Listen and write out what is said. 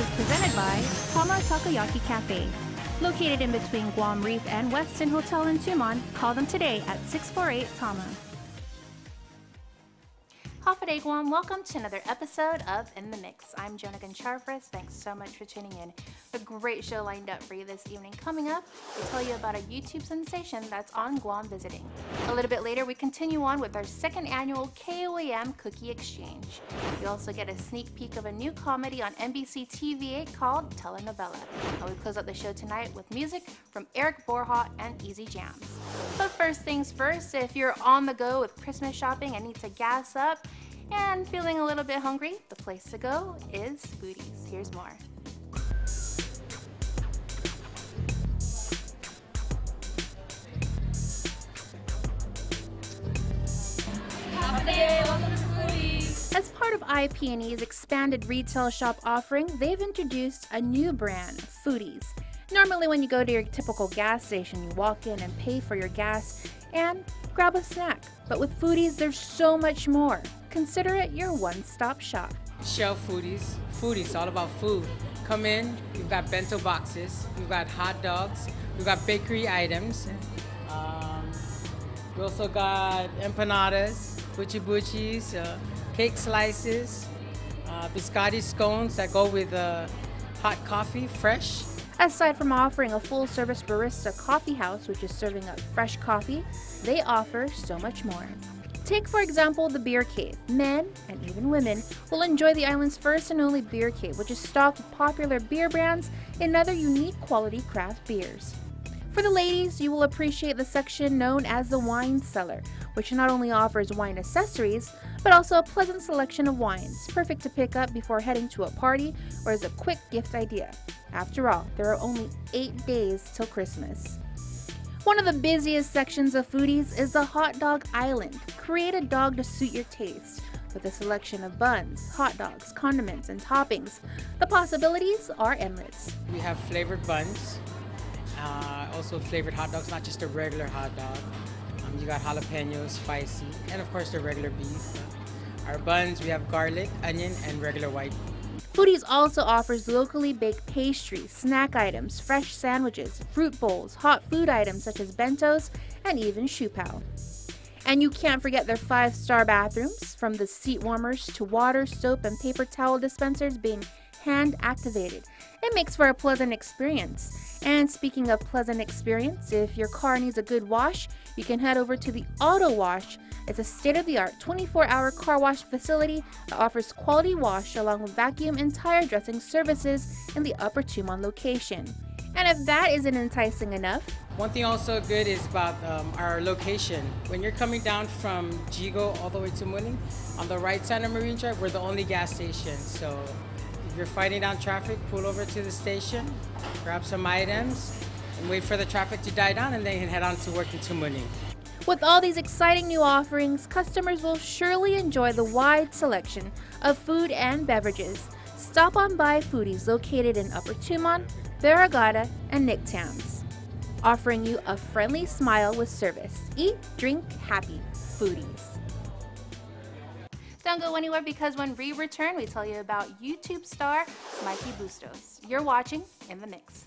is presented by Tama Takoyaki Cafe. Located in between Guam Reef and Westin Hotel in Tumon, call them today at 648 Tama. Guam, welcome to another episode of In the Mix. I'm Jonah Goncharfris. Thanks so much for tuning in. A great show lined up for you this evening. Coming up, we tell you about a YouTube sensation that's on Guam visiting. A little bit later, we continue on with our second annual KUAM Cookie Exchange. You also get a sneak peek of a new comedy on NBC TV8 called Telenovela. And we close out the show tonight with music from Eric Borja and Easy Jams. But first things first, if you're on the go with Christmas shopping and need to gas up, and feeling a little bit hungry, the place to go is Foody's. Here's more. As part of IP&E's expanded retail shop offering, they've introduced a new brand, Foody's. Normally when you go to your typical gas station, you walk in and pay for your gas and grab a snack. But with Foody's, there's so much more. Consider it your one-stop shop. Shell Foody's. Foody's, all about food. Come in, we've got bento boxes, we've got hot dogs, we've got bakery items. Um, we also got empanadas, buchi buchis, uh, cake slices, uh, biscotti scones that go with uh, hot coffee, fresh. Aside from offering a full service barista coffee house, which is serving up fresh coffee, they offer so much more. Take, for example, the Beer Cave. Men, and even women, will enjoy the island's first and only beer cave, which is stocked with popular beer brands and other unique quality craft beers. For the ladies, you will appreciate the section known as the Wine Cellar, which not only offers wine accessories, but also a pleasant selection of wines, perfect to pick up before heading to a party or as a quick gift idea. After all, there are only 8 days till Christmas. One of the busiest sections of Foody's is the hot dog island. Create a dog to suit your taste. With a selection of buns, hot dogs, condiments, and toppings, the possibilities are endless. We have flavored buns, uh, also flavored hot dogs, not just a regular hot dog. Um, you got jalapeno, spicy, and of course the regular beef. Our buns, we have garlic, onion, and regular white. Foody's also offers locally baked pastries, snack items, fresh sandwiches, fruit bowls, hot food items such as bentos, and even siupaw. And you can't forget their five star bathrooms, from the seat warmers to water, soap, and paper towel dispensers being hand activated. It makes for a pleasant experience. And speaking of pleasant experience, if your car needs a good wash, you can head over to the Auto Wash. It's a state of the art 24 hour car wash facility that offers quality wash along with vacuum and tire dressing services in the Upper Tumon location. And if that isn't enticing enough, one thing also good is about um, our location. When you're coming down from Yigo all the way to Muning, on the right side of Marine Drive, we're the only gas station. So if you're fighting down traffic, pull over to the station, grab some items, and wait for the traffic to die down, and then head on to work in Muning. With all these exciting new offerings, customers will surely enjoy the wide selection of food and beverages. Stop on by Foody's located in Upper Tumon, Barrigada, and Nicktowns, offering you a friendly smile with service. Eat, drink, happy. Foody's. Don't go anywhere because when we return, we tell you about YouTube star Mikey Bustos. You're watching In the Mix.